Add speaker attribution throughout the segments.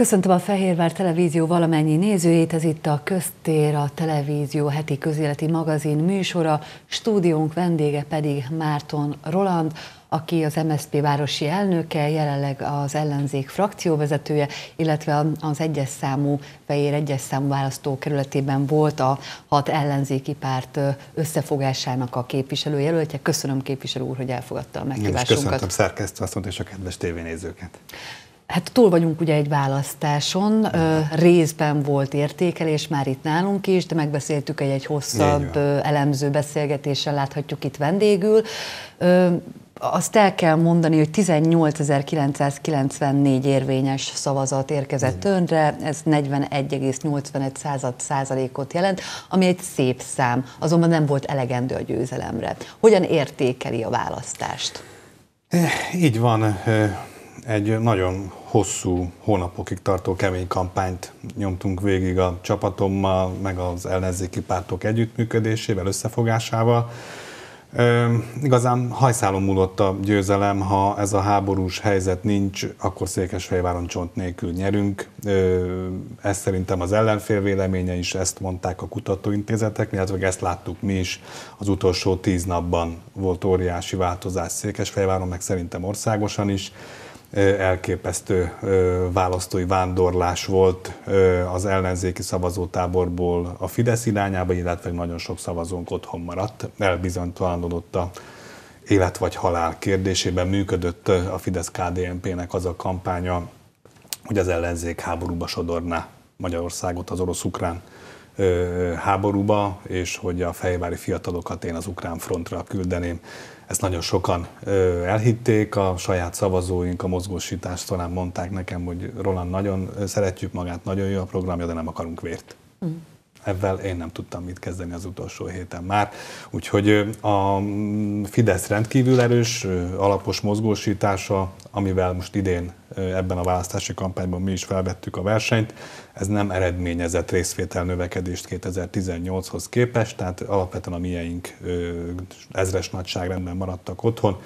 Speaker 1: Köszöntöm a Fehérvár Televízió valamennyi nézőjét, ez itt a Köztér, a Televízió heti közéleti magazin műsora, stúdiónk vendége pedig Márton Roland, aki az MSZP városi elnöke, jelenleg az ellenzék frakcióvezetője, illetve az egyes számú, Fejér egyes számú választókerületében volt a hat ellenzéki párt összefogásának a képviselőjelöltje. Köszönöm képviselő úr, hogy elfogadta a meghívásunkat.
Speaker 2: Köszöntöm szerkesztőasszonyt és a kedves tévénézőket.
Speaker 1: Hát túl vagyunk ugye egy választáson, részben volt értékelés már itt nálunk is, de megbeszéltük egy, egy hosszabb elemző beszélgetéssel, láthatjuk itt vendégül. Azt el kell mondani, hogy 18.994 érvényes szavazat érkezett önre, ez 41,85 század százalékot jelent, ami egy szép szám, azonban nem volt elegendő a győzelemre. Hogyan értékeli a választást?
Speaker 2: Így van, egy nagyon hosszú, hónapokig tartó kemény kampányt nyomtunk végig a csapatommal, meg az ellenzéki pártok együttműködésével, összefogásával. Ö, igazán hajszálon múlott a győzelem, ha ez a háborús helyzet nincs, akkor Székesfehérváron csont nélkül nyerünk. Ö, ez szerintem az ellenfél véleménye is, ezt mondták a kutatóintézetek, illetve ezt láttuk mi is. Az utolsó tíz napban volt óriási változás Székesfehérváron, meg szerintem országosan is elképesztő választói vándorlás volt az ellenzéki szavazótáborból a Fidesz irányába, illetve nagyon sok szavazónk otthon maradt. Elbizonytalanodott a élet vagy halál kérdésében működött a Fidesz-KDNP-nek az a kampánya, hogy az ellenzék háborúba sodorná Magyarországot az orosz-ukrán háborúba, és hogy a fejvári fiatalokat én az ukrán frontra küldeném. Ezt nagyon sokan elhitték, a saját szavazóink a mozgósítás során mondták nekem, hogy Roland nagyon szeretjük magát, nagyon jó a programja, de nem akarunk vért. Mm. Ebben én nem tudtam mit kezdeni az utolsó héten már. Úgyhogy a Fidesz rendkívül erős, alapos mozgósítása, amivel most idén ebben a választási kampányban mi is felvettük a versenyt, ez nem eredményezett részvétel növekedést 2018-hoz képest, tehát alapvetően a mieink ezres nagyságrendben maradtak otthon,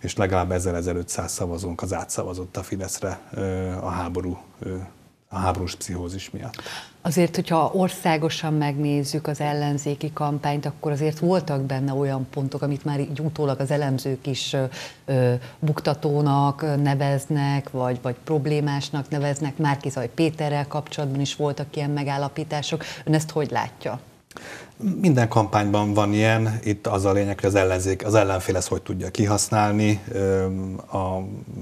Speaker 2: és legalább 1500 szavazónk az átszavazott a Fideszre a háború a háborús pszichózis miatt.
Speaker 1: Azért, hogyha országosan megnézzük az ellenzéki kampányt, akkor azért voltak benne olyan pontok, amit már így utólag az elemzők is ö, buktatónak neveznek, vagy, vagy problémásnak neveznek. Márkizaj Péterrel kapcsolatban is voltak ilyen megállapítások. Ön ezt hogy látja?
Speaker 2: Minden kampányban van ilyen, itt az a lényeg, hogy az ellenzék, az ellenfél ezt hogy tudja kihasználni. A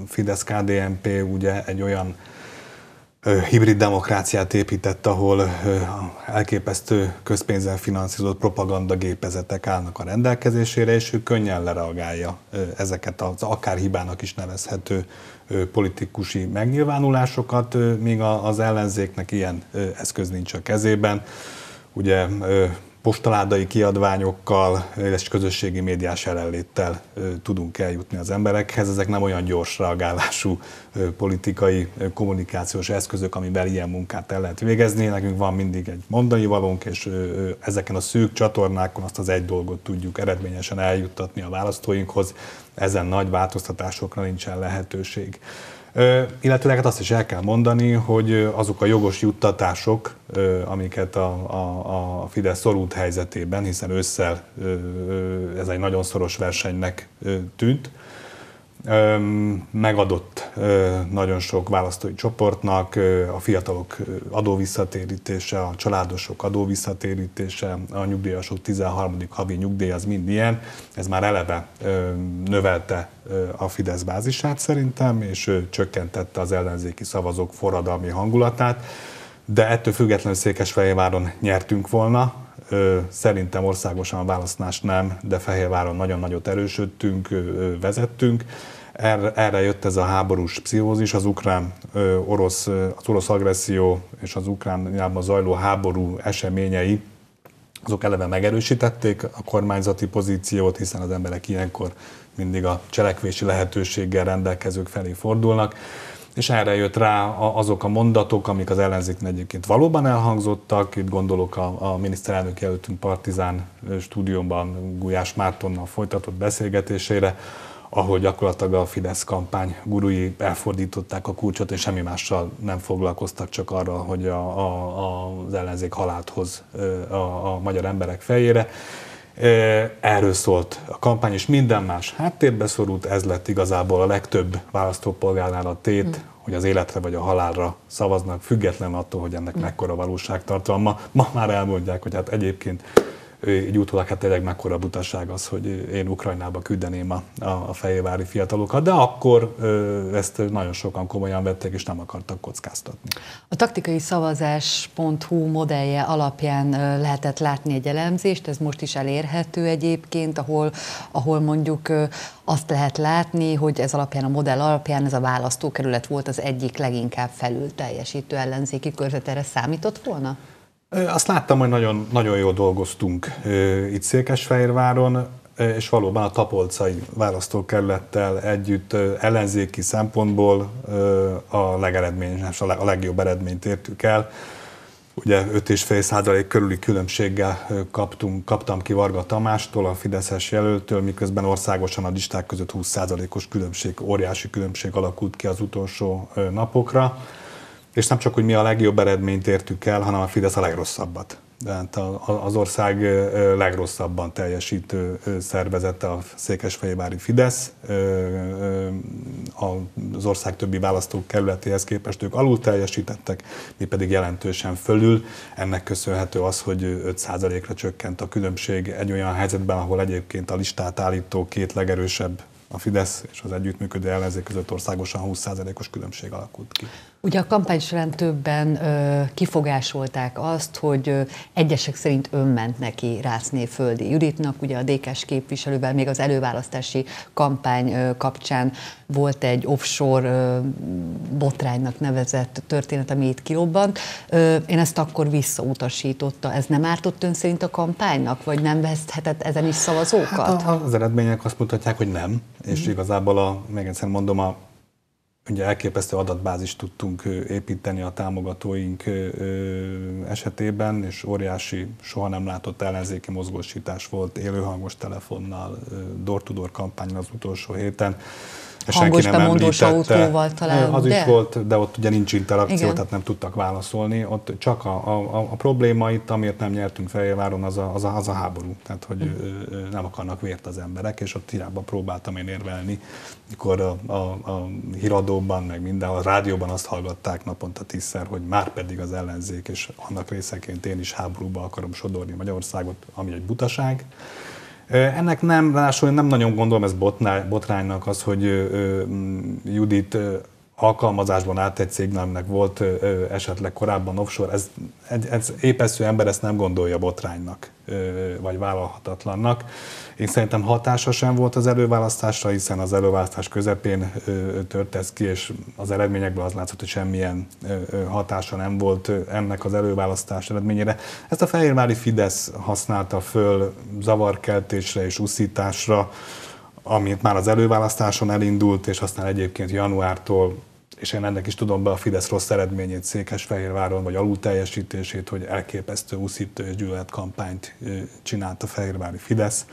Speaker 2: Fidesz-KDNP ugye egy olyan hibrid demokráciát épített, ahol elképesztő közpénzzel finanszírozott propagandagépezetek állnak a rendelkezésére, és ő könnyen lereagálja ezeket az akár hibának is nevezhető politikusi megnyilvánulásokat, míg az ellenzéknek ilyen eszköz nincs a kezében. Ugye postaládai kiadványokkal és közösségi médiás jelenléttel tudunk eljutni az emberekhez. Ezek nem olyan gyors reagálású politikai kommunikációs eszközök, amivel ilyen munkát el lehet végezni. Nekünk van mindig egy mondani valónk, és ezeken a szűk csatornákon azt az egy dolgot tudjuk eredményesen eljuttatni a választóinkhoz. Ezen nagy változtatásokra nincsen lehetőség. Illetőleg hát azt is el kell mondani, hogy azok a jogos juttatások, amiket a, a, a Fidesz szorult helyzetében, hiszen ősszel ez egy nagyon szoros versenynek tűnt, megadott nagyon sok választói csoportnak, a fiatalok adóvisszatérítése, a családosok adóvisszatérítése, a nyugdíjasok 13. havi nyugdíj, az mind ilyen. Ez már eleve növelte a Fidesz bázisát szerintem, és csökkentette az ellenzéki szavazók forradalmi hangulatát. De ettől függetlenül Székesfehérváron nyertünk volna, Szerintem országosan a választás nem, de Fehérváron nagyon nagyot erősödtünk, vezettünk. Erre, erre jött ez a háborús pszichózis, az ukrán orosz, az orosz agresszió és az ukránjában zajló háború eseményei azok eleve megerősítették a kormányzati pozíciót, hiszen az emberek ilyenkor mindig a cselekvési lehetőséggel rendelkezők felé fordulnak és erre jött rá azok a mondatok, amik az ellenzéknek egyébként valóban elhangzottak. Itt gondolok a, a miniszterelnök jelöltünk Partizán stúdióban Gulyás Mártonnal folytatott beszélgetésére, ahol gyakorlatilag a Fidesz kampány gurui elfordították a kulcsot, és semmi mással nem foglalkoztak, csak arra, hogy a, a, az ellenzék halált hoz a, a magyar emberek fejére. Erről szólt a kampány, és minden más háttérbe szorult, ez lett igazából a legtöbb választópolgárnál a tét, hmm. hogy az életre vagy a halálra szavaznak, független attól, hogy ennek mekkora valóságtartalma. Ma már elmondják, hogy hát egyébként így utólag hát tényleg mekkora butaság az, hogy én Ukrajnába küldeném a, a fejévári fiatalokat, de akkor ezt nagyon sokan komolyan vették, és nem akartak kockáztatni.
Speaker 1: A taktikai szavazás.hu modellje alapján lehetett látni egy elemzést, ez most is elérhető egyébként, ahol, ahol mondjuk azt lehet látni, hogy ez alapján, a modell alapján ez a választókerület volt az egyik leginkább felül teljesítő ellenzéki körzet. Erre számított volna?
Speaker 2: Azt láttam, hogy nagyon, nagyon jól dolgoztunk itt Székesfehérváron, és valóban a tapolcai választókerülettel együtt ellenzéki szempontból a legeredményes, a legjobb eredményt értük el. Ugye 5,5 százalék körüli különbséggel kaptunk, kaptam ki Varga Tamástól, a Fideszes jelöltől, miközben országosan a listák között 20 százalékos különbség, óriási különbség alakult ki az utolsó napokra. És nem csak, hogy mi a legjobb eredményt értük el, hanem a Fidesz a legrosszabbat. Tehát az ország legrosszabban teljesítő szervezete a Székesfehérvári Fidesz. Az ország többi választókerületéhez képest ők alul teljesítettek, mi pedig jelentősen fölül. Ennek köszönhető az, hogy 5%-ra csökkent a különbség egy olyan helyzetben, ahol egyébként a listát állító két legerősebb a Fidesz és az együttműködő ellenzék között országosan 20%-os különbség alakult ki.
Speaker 1: Ugye a kampány során többen ö, kifogásolták azt, hogy ö, egyesek szerint ment neki Rászné Földi Juditnak, ugye a DK-s képviselővel még az előválasztási kampány ö, kapcsán volt egy offshore ö, botránynak nevezett történet, ami itt kirobbant. Ö, én ezt akkor visszautasította. Ez nem ártott ön szerint a kampánynak, vagy nem veszthetett ezen is szavazókat?
Speaker 2: Hát az eredmények azt mutatják, hogy nem, és mm. igazából a, még egyszer mondom, a Ugye elképesztő adatbázist tudtunk építeni a támogatóink esetében, és óriási, soha nem látott ellenzéki mozgósítás volt élőhangos telefonnal, door-to-door kampányon az utolsó héten
Speaker 1: hangos bemondós autóval talán.
Speaker 2: Az de? is volt, de ott ugye nincs interakció, Igen. tehát nem tudtak válaszolni. Ott csak a, a, a probléma itt, amiért nem nyertünk Fehérváron, az a, az a, az a háború. Tehát, hogy mm. nem akarnak vért az emberek, és ott hiába próbáltam én érvelni, mikor a, a, a híradóban, meg mindenhol, a rádióban azt hallgatták naponta tízszer, hogy már pedig az ellenzék, és annak részeként én is háborúba akarom sodorni Magyarországot, ami egy butaság. Ennek nem, ráadásul nem nagyon gondolom ez botránynak az, hogy Judit alkalmazásban át egy cégnemnek volt esetleg korábban offshore, ez, ez épesző ember ezt nem gondolja botránynak, vagy vállalhatatlannak. Én szerintem hatása sem volt az előválasztásra, hiszen az előválasztás közepén tört ez ki, és az eredményekből az látszott, hogy semmilyen hatása nem volt ennek az előválasztás eredményére. Ezt a Fehérvári Fidesz használta föl zavarkeltésre és uszításra, amit már az előválasztáson elindult, és aztán egyébként januártól és én ennek is tudom be a Fidesz rossz eredményét Székesfehérváron, vagy alul teljesítését, hogy elképesztő úszító és gyűlöletkampányt csinált a Fehérvári Fidesz.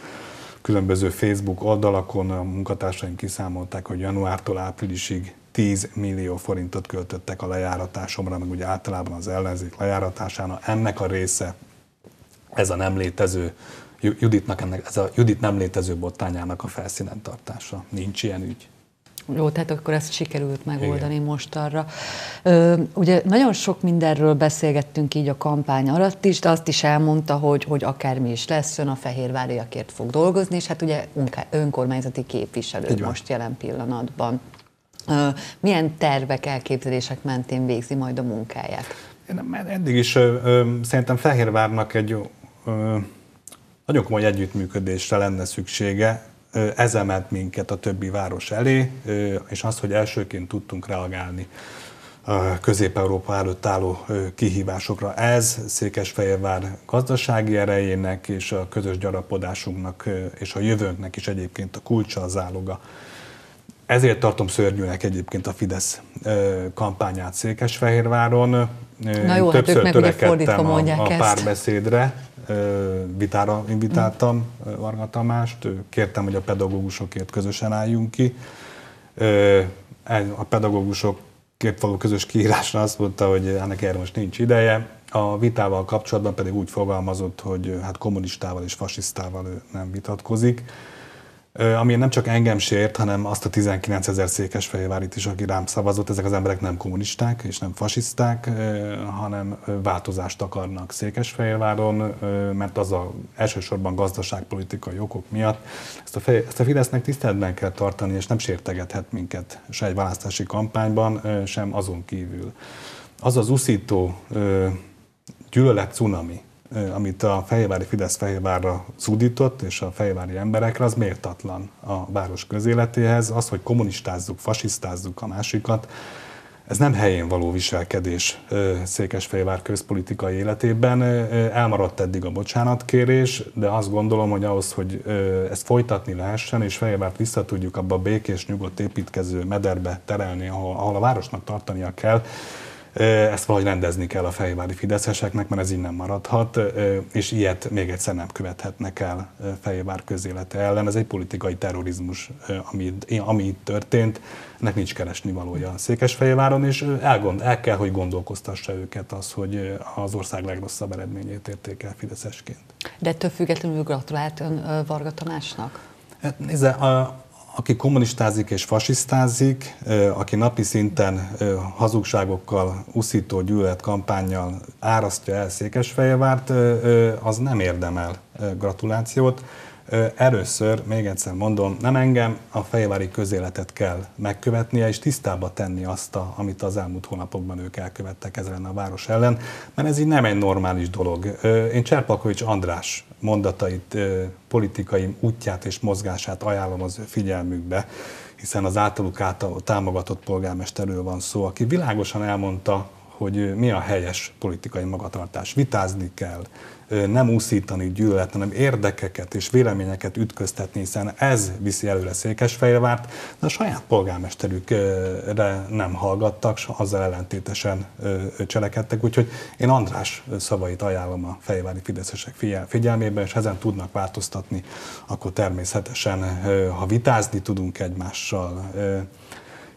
Speaker 2: Különböző Facebook oldalakon a munkatársaim kiszámolták, hogy januártól áprilisig 10 millió forintot költöttek a lejáratásomra, meg ugye általában az ellenzék lejáratására. Ennek a része ez a nem létező Juditnak ennek, ez a Judit nem létező bottányának a felszínen tartása. Nincs ilyen ügy.
Speaker 1: Jó, tehát akkor ezt sikerült megoldani Igen. most arra. Ö, ugye nagyon sok mindenről beszélgettünk így a kampány alatt is, de azt is elmondta, hogy, hogy akármi is lesz, ön a Fehérváriakért fog dolgozni, és hát ugye önkormányzati képviselő most jelen pillanatban. Ö, milyen tervek, elképzelések mentén végzi majd a munkáját?
Speaker 2: Én eddig is ö, ö, szerintem Fehérvárnak egy ö, nagyon komoly együttműködésre lenne szüksége, ez emelt minket a többi város elé, és az, hogy elsőként tudtunk reagálni a Közép-Európa előtt álló kihívásokra. Ez Székesfehérvár gazdasági erejének és a közös gyarapodásunknak és a jövőnknek is egyébként a kulcsa, az záloga. Ezért tartom szörnyűnek egyébként a Fidesz kampányát Székesfehérváron.
Speaker 1: Na jó, hát ők meg ugye fordítva mondják
Speaker 2: a, a párbeszédre, vitára invitáltam Varga Tamást, kértem, hogy a pedagógusokért közösen álljunk ki. A pedagógusok való közös kiírásra azt mondta, hogy ennek erre most nincs ideje. A vitával kapcsolatban pedig úgy fogalmazott, hogy hát kommunistával és fasisztával ő nem vitatkozik ami nem csak engem sért, hanem azt a 19 ezer székesfehérvárit is, aki rám szavazott, ezek az emberek nem kommunisták és nem fasiszták, hanem változást akarnak Székesfehérváron, mert az a elsősorban gazdaságpolitikai okok miatt ezt a, fej, ezt a Fidesznek tiszteletben kell tartani, és nem sértegethet minket se egy választási kampányban, sem azon kívül. Az az uszító gyűlölet cunami, amit a Fehérvári Fidesz Fehérvárra szudított, és a fehérvári emberekre, az méltatlan a város közéletéhez. Az, hogy kommunistázzuk, fasisztázzuk a másikat, ez nem helyén való viselkedés Székesfehérvár közpolitikai életében. Elmaradt eddig a bocsánatkérés, de azt gondolom, hogy ahhoz, hogy ezt folytatni lehessen, és Fehérvárt vissza tudjuk abba a békés, nyugodt építkező mederbe terelni, ahol, ahol a városnak tartania kell, ezt valahogy rendezni kell a fejvári fideszeseknek, mert ez így nem maradhat, és ilyet még egyszer nem követhetnek el Fejvár közélete ellen. Ez egy politikai terrorizmus, ami, ami itt történt. Ennek nincs keresni valója Székesfehérváron, és elgond, el kell, hogy gondolkoztassa őket az, hogy az ország legrosszabb eredményét érték el Fideszesként.
Speaker 1: De ettől függetlenül gratulált ön Varga Tamásnak?
Speaker 2: Hát, nézze, a, aki kommunistázik és fasisztázik, aki napi szinten hazugságokkal, uszító gyűlölet kampányjal árasztja el Székesfehérvárt, az nem érdemel gratulációt. Először, még egyszer mondom, nem engem, a fejvári közéletet kell megkövetnie, és tisztába tenni azt, a, amit az elmúlt hónapokban ők elkövettek ezen a város ellen, mert ez így nem egy normális dolog. Én Cserpakovics András mondatait, politikai útját és mozgását ajánlom az figyelmükbe, hiszen az általuk által támogatott polgármesterről van szó, aki világosan elmondta, hogy mi a helyes politikai magatartás. Vitázni kell, nem úszítani gyűlölet, hanem érdekeket és véleményeket ütköztetni, hiszen ez viszi előre Székesfehérvárt, de a saját polgármesterükre nem hallgattak, azzal ellentétesen cselekedtek, úgyhogy én András szavait ajánlom a fejvári fideszesek figyelmében, és ezen tudnak változtatni, akkor természetesen, ha vitázni tudunk egymással,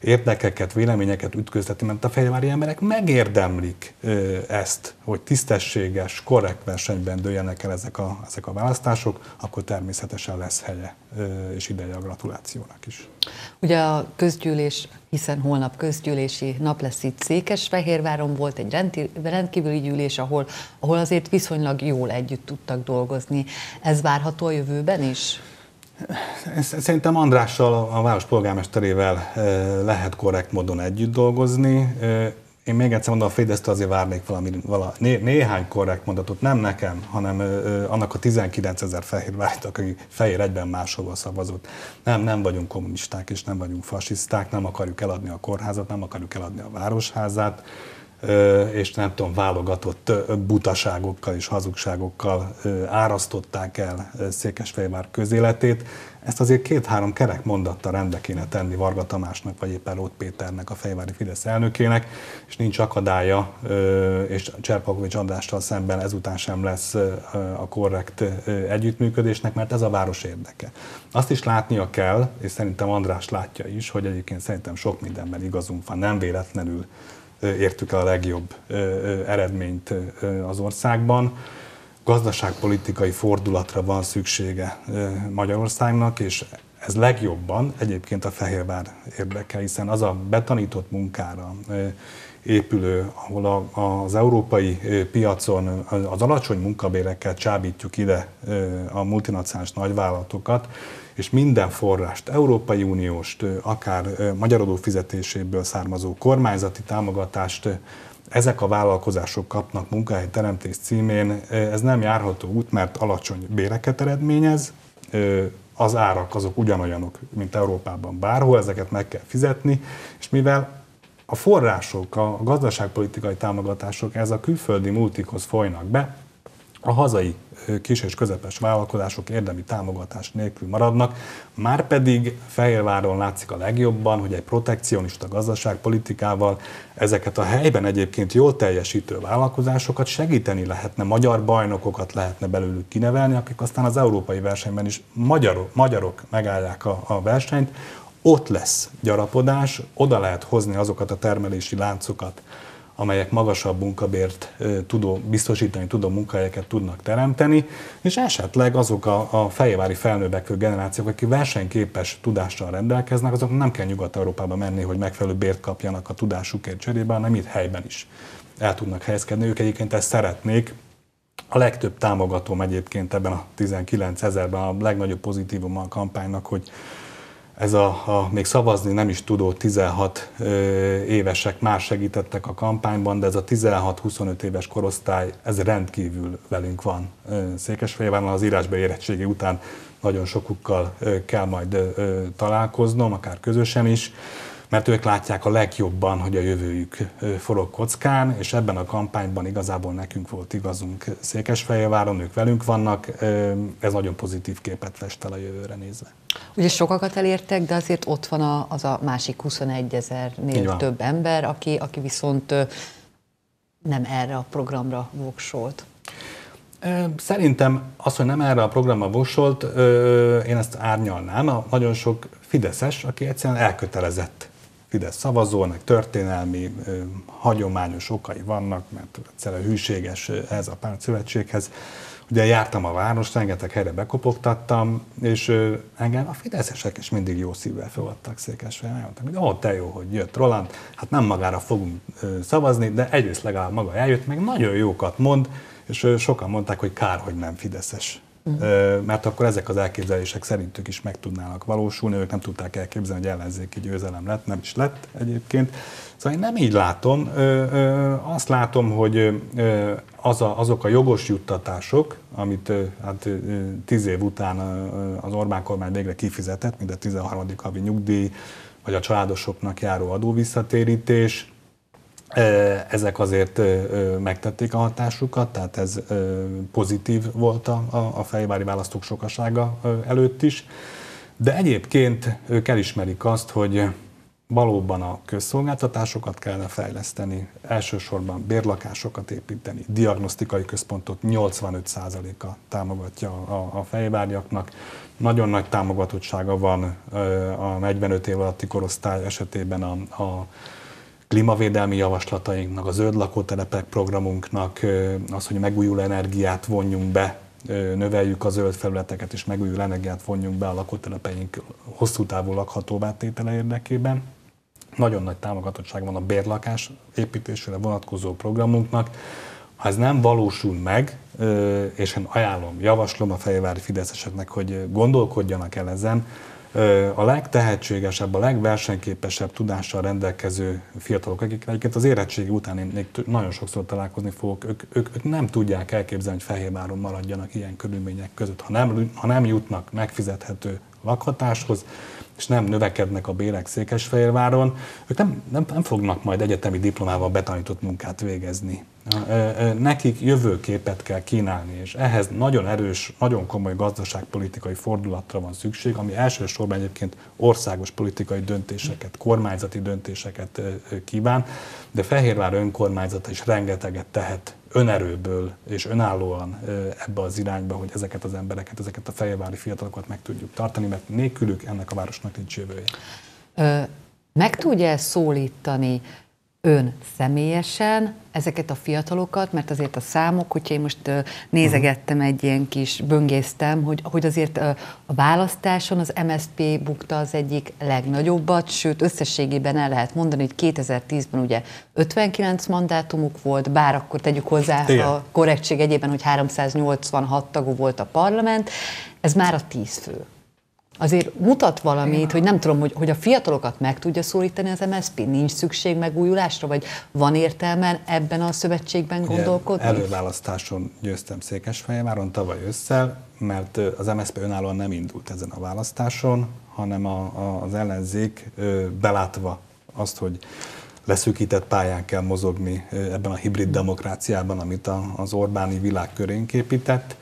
Speaker 2: érdekeket, véleményeket ütköztetni, mert a fejvári emberek megérdemlik ezt, hogy tisztességes, korrekt versenyben dőljenek el ezek a, ezek a választások, akkor természetesen lesz helye és ideje a gratulációnak is.
Speaker 1: Ugye a közgyűlés, hiszen holnap közgyűlési nap lesz itt Székesfehérváron, volt egy rendkívüli gyűlés, ahol, ahol azért viszonylag jól együtt tudtak dolgozni. Ez várható a jövőben is?
Speaker 2: Szerintem Andrással, a város polgármesterével lehet korrekt módon együtt dolgozni. Én még egyszer mondom, a fidesz azért várnék valami, vala, né, néhány korrekt mondatot, nem nekem, hanem ö, annak a 19 ezer fehérvárit, aki fehér egyben máshova szavazott. Nem, nem vagyunk kommunisták és nem vagyunk fasiszták, nem akarjuk eladni a kórházat, nem akarjuk eladni a városházát és nem tudom, válogatott butaságokkal és hazugságokkal árasztották el Székesfehérvár közéletét. Ezt azért két-három kerek mondattal rendbe kéne tenni Varga Tamásnak, vagy éppen Rót Péternek, a Fejvári Fidesz elnökének, és nincs akadálya, és Cserpakovics Andrással szemben ezután sem lesz a korrekt együttműködésnek, mert ez a város érdeke. Azt is látnia kell, és szerintem András látja is, hogy egyébként szerintem sok mindenben igazunk van, nem véletlenül értük el a legjobb eredményt az országban. Gazdaságpolitikai fordulatra van szüksége Magyarországnak, és ez legjobban egyébként a Fehérvár érdeke, hiszen az a betanított munkára épülő, ahol az európai piacon az alacsony munkabérekkel csábítjuk ide a multinacionális nagyvállalatokat, és minden forrást, Európai Uniós, akár magyar adófizetéséből származó kormányzati támogatást ezek a vállalkozások kapnak munkahelyteremtés címén, ez nem járható út, mert alacsony béreket eredményez, az árak azok ugyanolyanok, mint Európában bárhol, ezeket meg kell fizetni, és mivel a források, a gazdaságpolitikai támogatások ez a külföldi multikhoz folynak be, a hazai kis és közepes vállalkozások érdemi támogatás nélkül maradnak, már pedig Fehérváron látszik a legjobban, hogy egy protekcionista gazdaságpolitikával ezeket a helyben egyébként jól teljesítő vállalkozásokat segíteni lehetne, magyar bajnokokat lehetne belőlük kinevelni, akik aztán az európai versenyben is magyarok, magyarok megállják a, a versenyt, ott lesz gyarapodás, oda lehet hozni azokat a termelési láncokat, amelyek magasabb munkabért tudó, biztosítani tudó munkahelyeket tudnak teremteni, és esetleg azok a, a fejévári felnővekvő generációk, akik versenyképes tudással rendelkeznek, azok nem kell Nyugat-Európába menni, hogy megfelelő bért kapjanak a tudásukért cserébe, hanem itt helyben is el tudnak helyezkedni. Ők egyébként ezt szeretnék, a legtöbb támogatóm egyébként ebben a 19 ezerben a legnagyobb pozitívum a kampánynak, hogy ez a, a még szavazni nem is tudó 16 évesek már segítettek a kampányban, de ez a 16-25 éves korosztály, ez rendkívül velünk van Székesfehérváron. Az írásbe érettségi után nagyon sokukkal kell majd találkoznom, akár közösen is mert ők látják a legjobban, hogy a jövőjük forog kockán, és ebben a kampányban igazából nekünk volt igazunk Székesfehérváron, ők velünk vannak, ez nagyon pozitív képet fest el a jövőre nézve.
Speaker 1: Ugye sokakat elértek, de azért ott van a, az a másik 21 ezernél több ember, aki, aki viszont nem erre a programra voksolt.
Speaker 2: Szerintem az, hogy nem erre a programra voksolt, én ezt árnyalnám. Nagyon sok Fideszes, aki egyszerűen elkötelezett Fidesz szavazónak történelmi, hagyományos okai vannak, mert egyszerűen hűséges ez a szövetséghez. Ugye jártam a város, rengeteg helyre bekopogtattam, és engem a fideszesek is mindig jó szívvel fogadtak Székesfehérváron. Mondtam, hogy ó, te jó, hogy jött Roland, hát nem magára fogunk szavazni, de egyrészt legalább maga eljött, meg nagyon jókat mond, és sokan mondták, hogy kár, hogy nem fideszes uh-huh. mert akkor ezek az elképzelések szerintük is meg tudnának valósulni, ők nem tudták elképzelni, hogy ellenzéki győzelem lett, nem is lett egyébként. Szóval én nem így látom, azt látom, hogy az a, azok a jogos juttatások, amit hát tíz év után az Orbán kormány végre kifizetett, mint a 13. havi nyugdíj, vagy a családosoknak járó adóvisszatérítés, ezek azért megtették a hatásukat, tehát ez pozitív volt a, a fejvári választók sokasága előtt is. De egyébként ők elismerik azt, hogy valóban a közszolgáltatásokat kellene fejleszteni, elsősorban bérlakásokat építeni, diagnosztikai központot 85%-a támogatja a, a fejvárjaknak. Nagyon nagy támogatottsága van a 45 év alatti korosztály esetében a, a klímavédelmi javaslatainknak, a zöld lakótelepek programunknak, az, hogy megújuló energiát vonjunk be, növeljük a zöld felületeket és megújuló energiát vonjunk be a lakótelepeink hosszú távú lakhatóvá tétele érdekében. Nagyon nagy támogatottság van a bérlakás építésére vonatkozó programunknak. Ha ez nem valósul meg, és én ajánlom, javaslom a fejvári fideszeseknek, hogy gondolkodjanak el ezen, a legtehetségesebb, a legversenyképesebb tudással rendelkező fiatalok, akik egyébként az érettségi után én még nagyon sokszor találkozni fogok, ők, ők, ők nem tudják elképzelni, hogy Fehérváron maradjanak ilyen körülmények között, ha nem, ha nem jutnak megfizethető lakhatáshoz, és nem növekednek a bérek Székesfehérváron, ők nem, nem, nem fognak majd egyetemi diplomával betanított munkát végezni. Nekik jövőképet kell kínálni, és ehhez nagyon erős, nagyon komoly gazdaságpolitikai fordulatra van szükség, ami elsősorban egyébként országos politikai döntéseket, kormányzati döntéseket kíván, de Fehérvár önkormányzata is rengeteget tehet önerőből és önállóan ebbe az irányba, hogy ezeket az embereket, ezeket a fejvári fiatalokat meg tudjuk tartani, mert nélkülük ennek a városnak nincs jövője.
Speaker 1: Meg tudja szólítani ön személyesen ezeket a fiatalokat, mert azért a számok, hogyha én most nézegettem egy ilyen kis, böngésztem, hogy, hogy azért a választáson az MSP bukta az egyik legnagyobbat, sőt összességében el lehet mondani, hogy 2010-ben ugye 59 mandátumuk volt, bár akkor tegyük hozzá Igen. a korrektség egyében, hogy 386 tagú volt a parlament, ez már a 10 fő azért mutat valamit, hogy nem tudom, hogy, hogy a fiatalokat meg tudja szólítani az MSZP, nincs szükség megújulásra, vagy van értelme ebben a szövetségben gondolkodni?
Speaker 2: Előválasztáson győztem Székesfehérváron tavaly ősszel, mert az MSZP önállóan nem indult ezen a választáson, hanem a, a, az ellenzék belátva azt, hogy leszűkített pályán kell mozogni ebben a hibrid demokráciában, amit az Orbáni világ körénk épített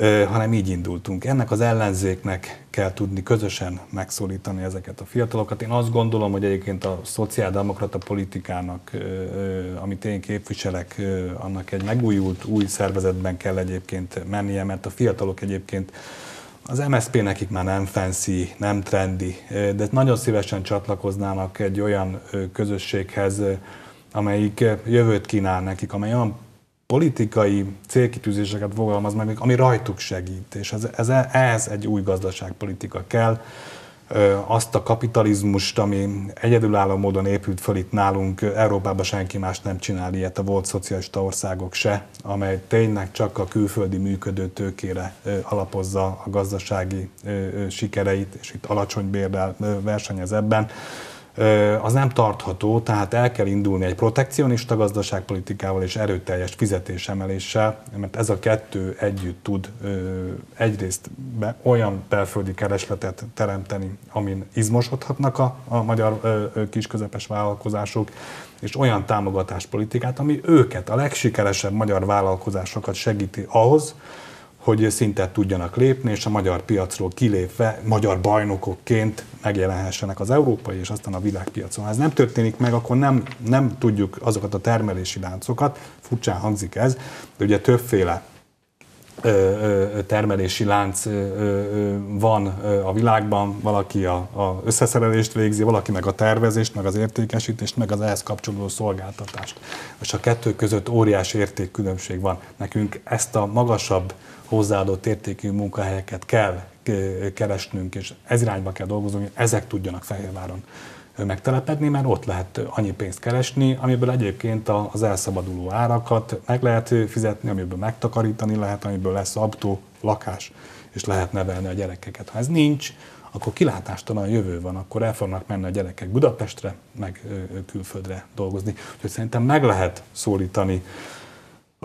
Speaker 2: hanem így indultunk. Ennek az ellenzéknek kell tudni közösen megszólítani ezeket a fiatalokat. Én azt gondolom, hogy egyébként a szociáldemokrata politikának, amit én képviselek, annak egy megújult, új szervezetben kell egyébként mennie, mert a fiatalok egyébként az MSZP nekik már nem fancy, nem trendi, de nagyon szívesen csatlakoznának egy olyan közösséghez, amelyik jövőt kínál nekik, amely olyan politikai célkitűzéseket fogalmaz meg, ami rajtuk segít, és ez, ez, ez egy új gazdaságpolitika kell. Azt a kapitalizmust, ami egyedülálló módon épült föl itt nálunk, Európában senki más nem csinál ilyet, a volt szocialista országok se, amely tényleg csak a külföldi működő tőkére alapozza a gazdasági sikereit, és itt alacsony bérrel versenyez ebben az nem tartható, tehát el kell indulni egy protekcionista gazdaságpolitikával és erőteljes fizetésemeléssel, mert ez a kettő együtt tud egyrészt olyan belföldi keresletet teremteni, amin izmosodhatnak a, a magyar kisközepes vállalkozások, és olyan támogatáspolitikát, ami őket, a legsikeresebb magyar vállalkozásokat segíti ahhoz, hogy szintet tudjanak lépni, és a magyar piacról kilépve magyar bajnokokként megjelenhessenek az európai és aztán a világpiacon. Ha ez nem történik meg, akkor nem, nem tudjuk azokat a termelési láncokat, furcsán hangzik ez, de ugye többféle termelési lánc van a világban, valaki a, a összeszerelést végzi, valaki meg a tervezést, meg az értékesítést, meg az ehhez kapcsolódó szolgáltatást. És a kettő között óriási értékkülönbség van. Nekünk ezt a magasabb hozzáadott értékű munkahelyeket kell keresnünk, és ez irányba kell dolgoznunk, hogy ezek tudjanak Fehérváron megtelepedni, mert ott lehet annyi pénzt keresni, amiből egyébként az elszabaduló árakat meg lehet fizetni, amiből megtakarítani lehet, amiből lesz autó, lakás, és lehet nevelni a gyerekeket. Ha ez nincs, akkor kilátástalan jövő van, akkor el fognak menni a gyerekek Budapestre, meg külföldre dolgozni. Úgyhogy szerintem meg lehet szólítani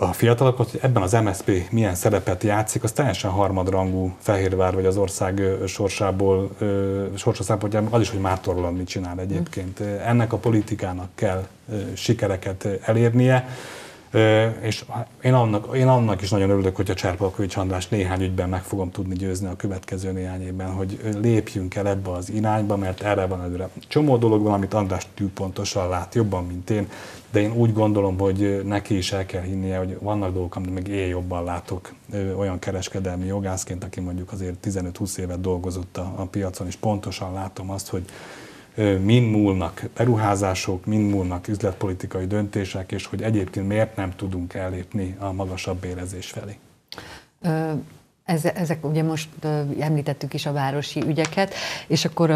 Speaker 2: a fiatalokat, hogy ebben az MSP milyen szerepet játszik, az teljesen harmadrangú Fehérvár vagy az ország sorsából, sorsa szempontjából az is, hogy Mártorland mit csinál egyébként. Ennek a politikának kell sikereket elérnie. És én annak, én annak is nagyon örülök, hogy a Cserpalkovics András néhány ügyben meg fogom tudni győzni a következő néhány évben, hogy lépjünk el ebbe az irányba, mert erre van előre. Csomó dolog van, amit András pontosan lát, jobban, mint én, de én úgy gondolom, hogy neki is el kell hinnie, hogy vannak dolgok, amit meg én jobban látok olyan kereskedelmi jogászként, aki mondjuk azért 15-20 évet dolgozott a, a piacon, és pontosan látom azt, hogy mind múlnak beruházások, mind múlnak üzletpolitikai döntések, és hogy egyébként miért nem tudunk ellépni a magasabb bérezés felé.
Speaker 1: Ezek ugye most említettük is a városi ügyeket, és akkor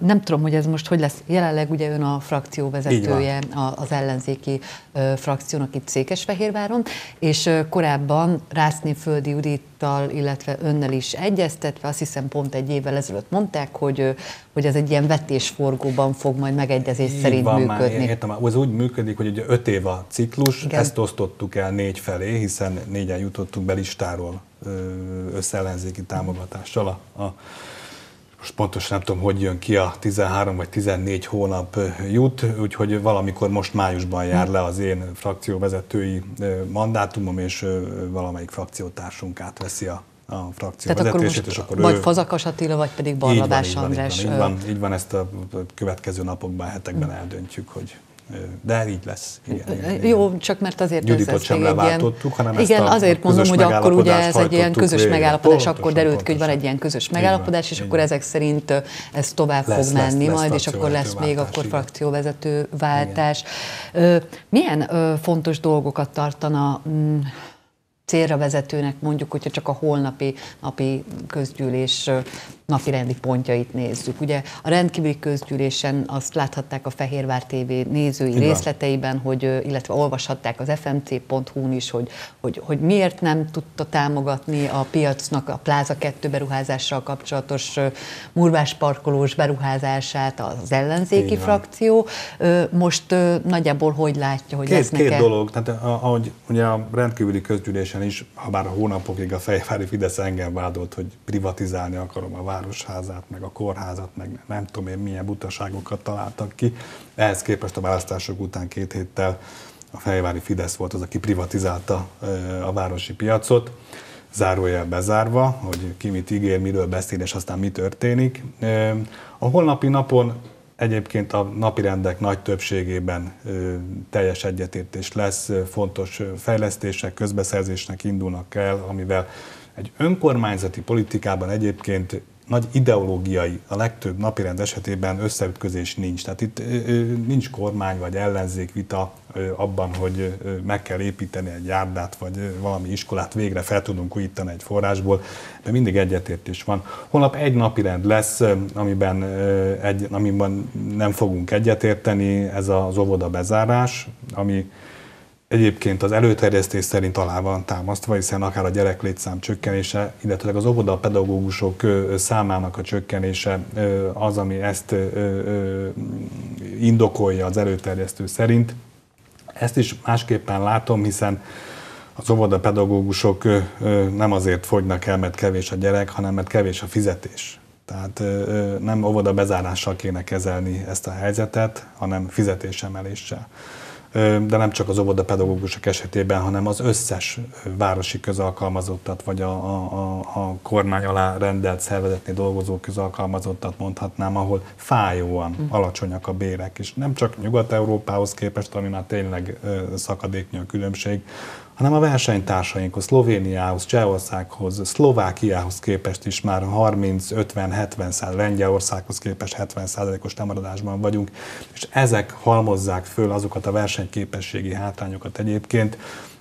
Speaker 1: nem tudom, hogy ez most hogy lesz. Jelenleg ugye ön a frakció vezetője az ellenzéki frakciónak itt Székesfehérváron, és korábban Rászné Földi Judittal, illetve önnel is egyeztetve, azt hiszem pont egy évvel ezelőtt mondták, hogy, hogy ez egy ilyen vetésforgóban fog majd megegyezés Így szerint van, működni. Már,
Speaker 2: értem, ez úgy működik, hogy ugye öt év a ciklus, Igen. ezt osztottuk el négy felé, hiszen négyen jutottunk be listáról összellenzéki támogatással a, a most pontosan nem tudom, hogy jön ki a 13 vagy 14 hónap jut, úgyhogy valamikor most májusban jár le az én frakcióvezetői mandátumom, és valamelyik frakciótársunk átveszi a, a frakció Tehát vezetését,
Speaker 1: akkor és akkor vagy ő... Fazakas Attila, vagy pedig Barnabás András.
Speaker 2: Így van, így, van, így, van, így van, ezt a következő napokban, hetekben eldöntjük, hogy de így lesz. Igen, igen, igen.
Speaker 1: Jó, csak mert azért
Speaker 2: Juditot ez, sem leváltottuk, hanem
Speaker 1: Igen, ezt a azért mondom, hogy akkor ugye ez egy ilyen közös végre. megállapodás, pontosan, akkor derült ki, hogy van egy ilyen közös megállapodás, és akkor ezek szerint ez tovább lesz, fog menni lesz, majd, lesz és akkor lesz még akkor frakcióvezető váltás. Igen. Milyen fontos dolgokat tartana mm, célra vezetőnek mondjuk, hogyha csak a holnapi napi közgyűlés napi rendi pontjait nézzük. Ugye a rendkívüli közgyűlésen azt láthatták a Fehérvár TV nézői Igen. részleteiben, hogy, illetve olvashatták az fmc.hu-n is, hogy, hogy, hogy miért nem tudta támogatni a piacnak a Pláza 2 beruházással kapcsolatos murvás parkolós beruházását az ellenzéki Igen. frakció. Most nagyjából hogy látja, hogy
Speaker 2: két, lesznek Két dolog, tehát ahogy ugye a rendkívüli közgyűlésen közgyűlésen is, ha bár a hónapokig a Fejvári Fidesz engem vádolt, hogy privatizálni akarom a városházát, meg a kórházat, meg nem tudom én milyen butaságokat találtak ki. Ehhez képest a választások után két héttel a Fejvári Fidesz volt az, aki privatizálta a városi piacot zárójel bezárva, hogy ki mit ígér, miről beszél, és aztán mi történik. A holnapi napon Egyébként a napirendek nagy többségében teljes egyetértés lesz, fontos fejlesztések, közbeszerzésnek indulnak el, amivel egy önkormányzati politikában egyébként nagy ideológiai, a legtöbb napirend esetében összeütközés nincs. Tehát itt nincs kormány vagy ellenzék vita abban, hogy meg kell építeni egy járdát, vagy valami iskolát végre fel tudunk újítani egy forrásból, de mindig egyetértés van. Holnap egy napirend lesz, amiben, egy, amiben nem fogunk egyetérteni, ez az óvoda bezárás, ami egyébként az előterjesztés szerint alá van támasztva, hiszen akár a gyereklétszám csökkenése, illetve az óvoda pedagógusok számának a csökkenése az, ami ezt indokolja az előterjesztő szerint. Ezt is másképpen látom, hiszen az óvoda pedagógusok nem azért fogynak el, mert kevés a gyerek, hanem mert kevés a fizetés. Tehát nem óvoda bezárással kéne kezelni ezt a helyzetet, hanem fizetésemeléssel de nem csak az óvodapedagógusok esetében, hanem az összes városi közalkalmazottat, vagy a, a, a kormány alá rendelt szervezetnél dolgozó közalkalmazottat mondhatnám, ahol fájóan mm. alacsonyak a bérek, és nem csak Nyugat-Európához képest, ami már tényleg szakadéknyi a különbség, hanem a versenytársainkhoz, Szlovéniához, Csehországhoz, Szlovákiához képest is már 30-50-70 száz, Lengyelországhoz képest 70 százalékos lemaradásban vagyunk, és ezek halmozzák föl azokat a versenyképességi hátrányokat egyébként,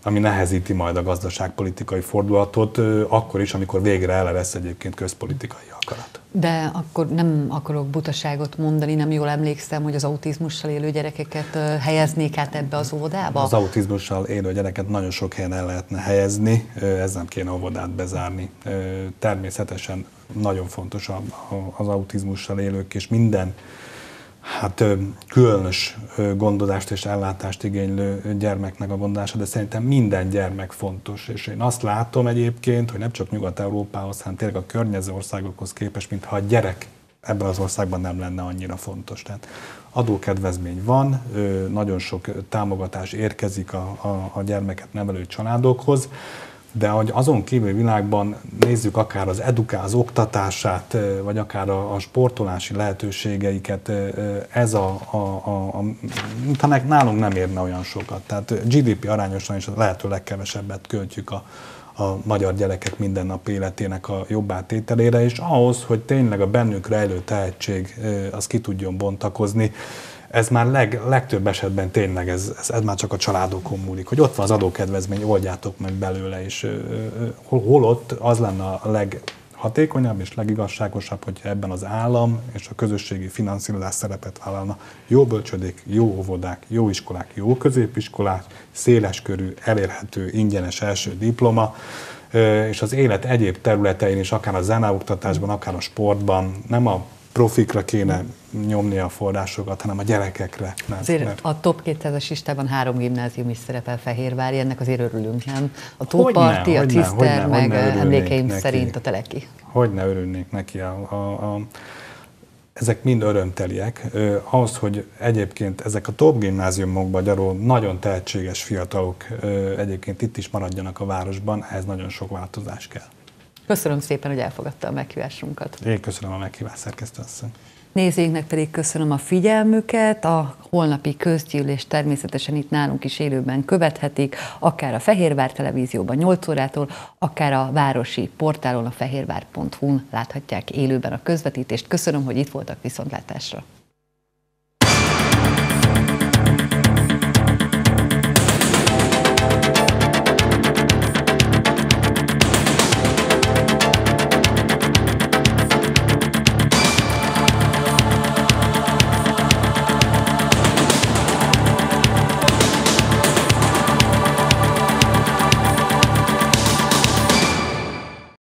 Speaker 2: ami nehezíti majd a gazdaságpolitikai fordulatot, akkor is, amikor végre ele lesz egyébként közpolitikai akarat.
Speaker 1: De akkor nem akarok butaságot mondani, nem jól emlékszem, hogy az autizmussal élő gyerekeket helyeznék át ebbe az óvodába?
Speaker 2: Az autizmussal élő gyereket nagyon sok helyen el lehetne helyezni, ez nem kéne óvodát bezárni. Természetesen nagyon fontos az autizmussal élők, és minden hát különös gondozást és ellátást igénylő gyermeknek a gondozása, de szerintem minden gyermek fontos. És én azt látom egyébként, hogy nem csak Nyugat-Európához, hanem tényleg a környező országokhoz képest, mintha a gyerek ebben az országban nem lenne annyira fontos. Tehát adókedvezmény van, nagyon sok támogatás érkezik a, a, a gyermeket nevelő családokhoz, de hogy azon kívül világban nézzük akár az edukál, az oktatását, vagy akár a, a sportolási lehetőségeiket, ez a, a, a, a nálunk nem érne olyan sokat. Tehát GDP arányosan is a lehető legkevesebbet költjük a, a magyar gyerekek mindennap életének a jobb átételére, és ahhoz, hogy tényleg a bennük rejlő tehetség az ki tudjon bontakozni, ez már leg, legtöbb esetben tényleg ez, ez, ez már csak a családokon múlik, hogy ott van az adókedvezmény, oldjátok meg belőle, és hol, hol ott az lenne a leghatékonyabb és legigazságosabb, hogyha ebben az állam és a közösségi finanszírozás szerepet vállalna. Jó bölcsödék, jó óvodák, jó iskolák, jó középiskolák, széleskörű, elérhető, ingyenes első diploma, és az élet egyéb területein is, akár a zeneoktatásban, akár a sportban, nem a profikra kéne nyomni a forrásokat, hanem a gyerekekre.
Speaker 1: Mert, azért mert... a top 200-as listában három gimnázium is szerepel Fehérvári, ennek azért örülünk, nem? A Tóparti, a Ciszter, meg emlékeim neki. szerint a Teleki.
Speaker 2: Hogy ne örülnék neki a, a, a ezek mind örömteliek. Ahhoz, hogy egyébként ezek a top gimnáziumokban gyaró nagyon tehetséges fiatalok egyébként itt is maradjanak a városban, ehhez nagyon sok változás kell.
Speaker 1: Köszönöm szépen, hogy elfogadta a meghívásunkat.
Speaker 2: Én köszönöm a meghívást, szerkesztőasszony.
Speaker 1: Nézőinknek pedig köszönöm a figyelmüket. A holnapi közgyűlés természetesen itt nálunk is élőben követhetik, akár a Fehérvár televízióban 8 órától, akár a városi portálon a fehérvár.hu-n láthatják élőben a közvetítést. Köszönöm, hogy itt voltak viszontlátásra.